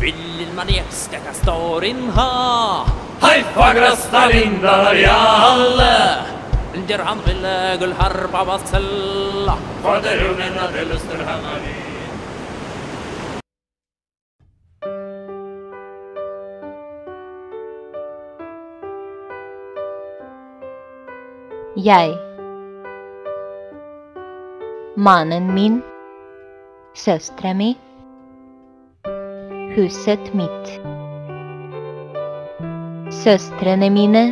Vill man älska Kastorin ha? Hei, fagra Stalinda, ja alle! Der han ville gullharpa vassella. Faderungen av Dellester Hamari. Jeg. Mannen min. Søstera mi. Huset mitt. Søstrene mine.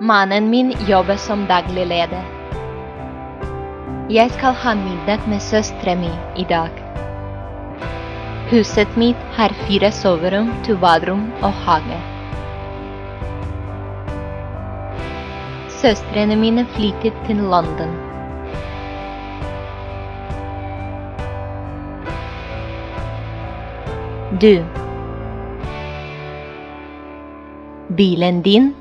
Mannen min jobber som daglig leder. Jeg skal ha middag med søstera mi i dag. Huset mitt har fire soverom, to baderom og hage. Søstrene mine flyttet til London. Du. Bilen din.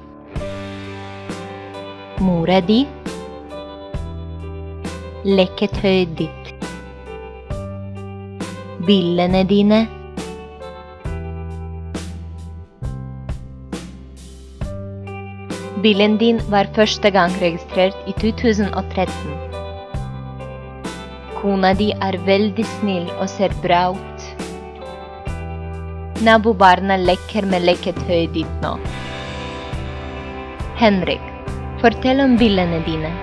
Mora di. Leketøyet ditt. Billene dine. Bilen din var første gang registrert i 2013. Kona di er veldig snill og ser bra ut. Nabobarna leker med leketøyet ditt nå. Henrik, fortell om bilene dine.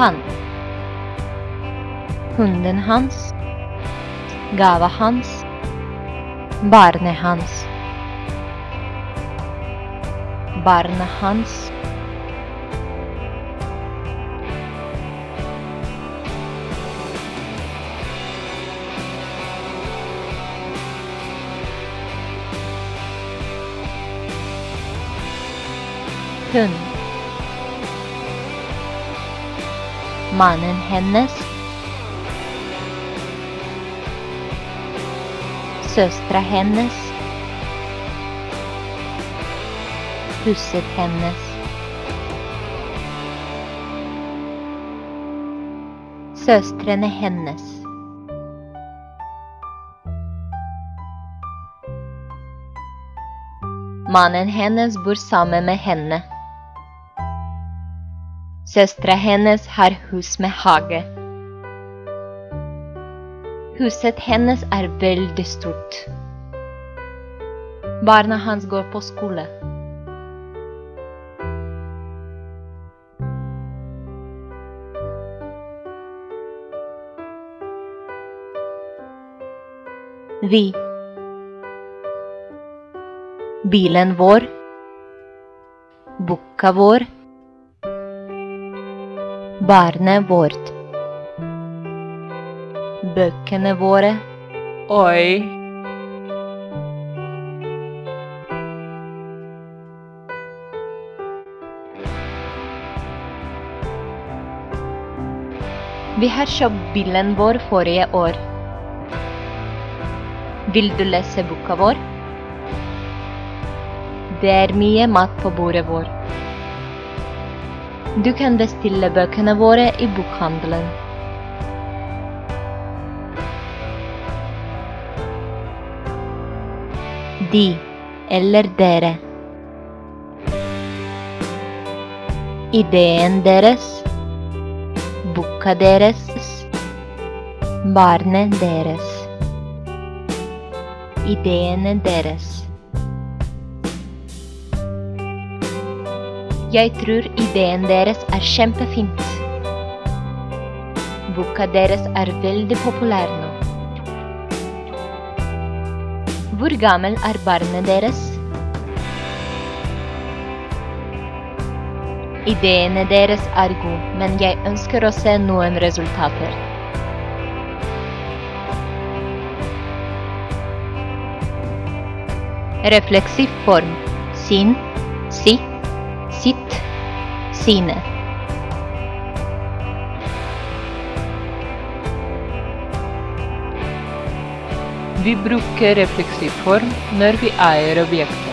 Han. Hunden hans. Gava hans. Barnet hans. Barna hans. Hun. Mannen hennes. Søstera hennes. Huset hennes. Søstrene hennes. Mannen hennes bor sammen med henne. Søstera hennes har hus med hage. Huset hennes er veldig stort. Barna hans går på skole. Vi. Bilen vår. Bukka vår. Barnet vårt. Bøkene våre. Oi. Vi har kjøpt bilen vår forrige år. Vil du lese boka vår? Det er mye mat på bordet vår. Du kan bestille bøkene våre i bokhandelen. De eller dere. Ideen deres. Boka deres. Barnet deres. Ideene deres. Jeg tror ideen deres er kjempefint. Boka deres er veldig populær nå. Hvor gammel er barnet deres? Ideene deres er gode, men jeg ønsker å se noen resultater. Refleksiv form. Sin, si, sitt, sine. Vi bruker refleksiv form når vi eier objektet.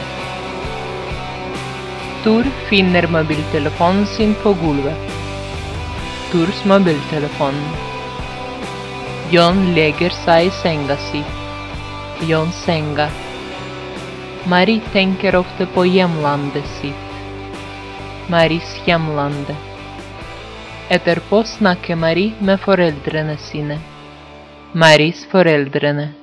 Tor finner mobiltelefonen sin på gulvet. Tors mobiltelefon. John legger seg i senga si. Johns senga. Marie tenker ofte på hjemlandet sitt. Maries hjemlande. Etterpå snakker Marie med foreldrene sine. Maries foreldrene.